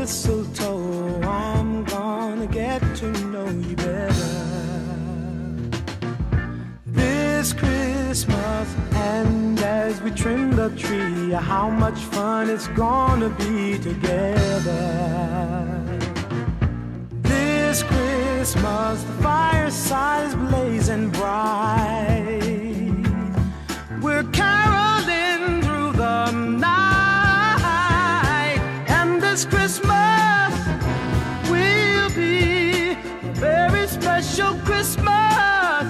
mistletoe, I'm gonna get to know you better. This Christmas, and as we trim the tree, how much fun it's gonna be together. Christmas will be a very special Christmas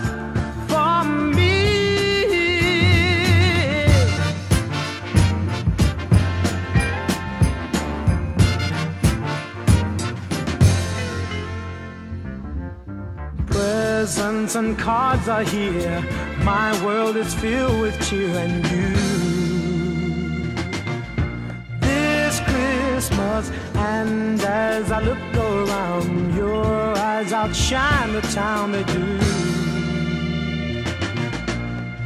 for me. Presents and cards are here. My world is filled with cheer and you. Christmas, and as I look around, your eyes outshine the town they do.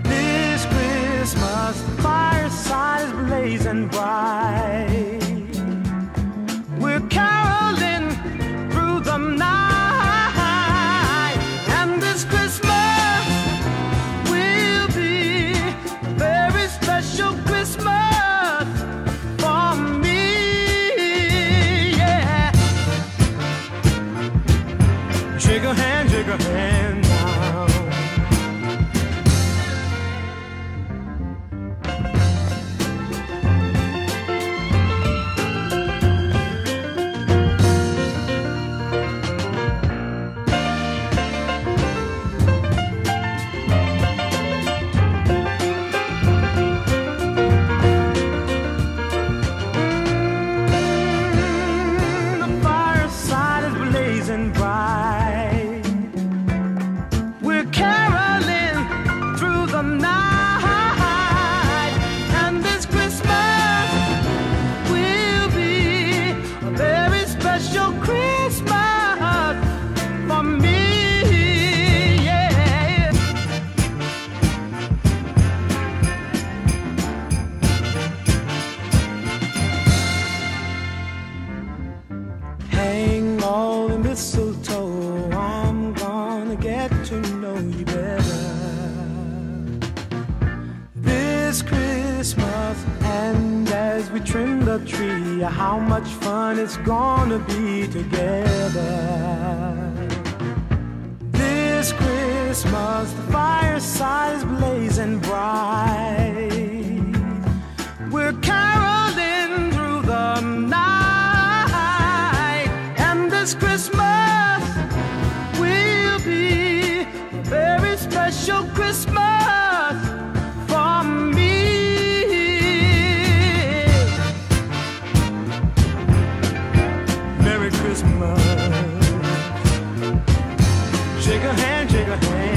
This Christmas, the fireside is blazing bright. A hand Christmas, and as we trim the tree, how much fun it's gonna be together. This Christmas, the fireside is blazing bright. Shake a hand, shake a hand